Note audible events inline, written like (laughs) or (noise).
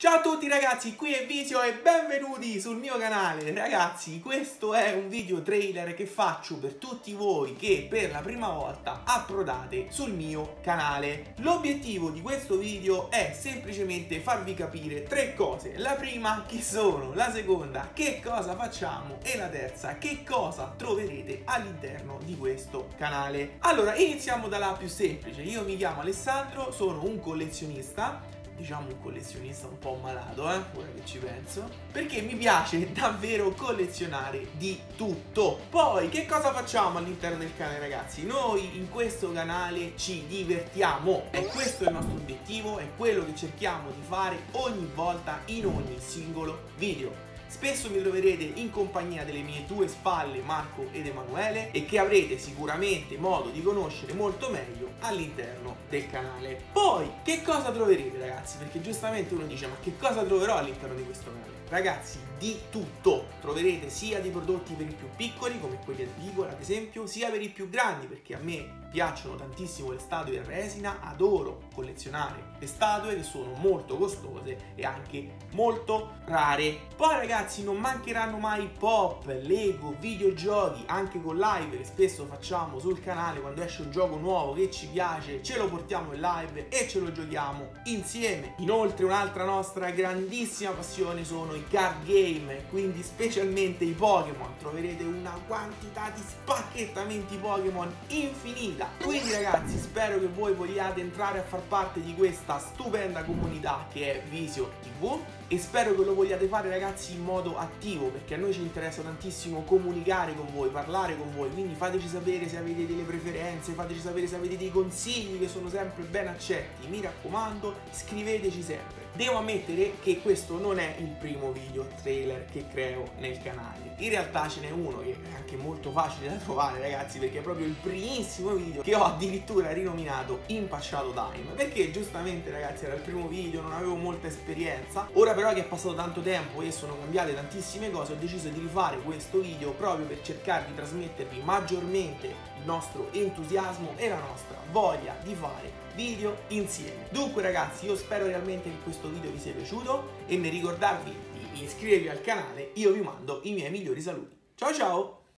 Ciao a tutti ragazzi, qui è Visio e benvenuti sul mio canale. Ragazzi, questo è un video trailer che faccio per tutti voi che per la prima volta approdate sul mio canale. L'obiettivo di questo video è semplicemente farvi capire tre cose. La prima chi sono, la seconda che cosa facciamo? E la terza che cosa troverete all'interno di questo canale. Allora, iniziamo dalla più semplice. Io mi chiamo Alessandro, sono un collezionista diciamo un collezionista un po' malato, eh, ora che ci penso, perché mi piace (laughs) davvero collezionare di tutto. Poi, che cosa facciamo all'interno del canale, ragazzi? Noi in questo canale ci divertiamo e questo è il nostro obiettivo, è quello che cerchiamo di fare ogni volta in ogni singolo video. Spesso mi troverete in compagnia delle mie due spalle Marco ed Emanuele e che avrete sicuramente modo di conoscere molto meglio all'interno del canale. Poi, che cosa troverete ragazzi? Perché giustamente uno dice ma che cosa troverò all'interno di questo canale? Ragazzi, di tutto. Troverete sia dei prodotti per i più piccoli, come quelli al Vigor ad esempio, sia per i più grandi, perché a me piacciono tantissimo le statue in resina, adoro collezionare le statue che sono molto costose e anche molto rare. Poi ragazzi non mancheranno mai pop, Lego, videogiochi, anche con live che spesso facciamo sul canale quando esce un gioco nuovo che ci piace, ce lo portiamo in live e ce lo giochiamo insieme. Inoltre un'altra nostra grandissima passione sono i card game, quindi specialmente i Pokémon. Troverete una quantità di spacchettamenti Pokémon infinita. Quindi ragazzi, spero che voi vogliate entrare a far parte di questa stupenda comunità che è Visio TV e spero che lo vogliate fare ragazzi modo attivo perché a noi ci interessa tantissimo comunicare con voi, parlare con voi, quindi fateci sapere se avete delle preferenze, fateci sapere se avete dei consigli che sono sempre ben accetti, mi raccomando scriveteci sempre. Devo ammettere che questo non è il primo video trailer che creo nel canale, in realtà ce n'è uno che è anche molto facile da trovare ragazzi perché è proprio il primissimo video che ho addirittura rinominato Impacciato Time. Perché giustamente ragazzi era il primo video, non avevo molta esperienza, ora però che è passato tanto tempo e sono cambiate tantissime cose ho deciso di rifare questo video proprio per cercare di trasmettervi maggiormente il nostro entusiasmo e la nostra voglia di fare video insieme. Dunque ragazzi io spero realmente che questo video vi sia piaciuto e nel ricordarvi di iscrivervi al canale io vi mando i miei migliori saluti. Ciao ciao!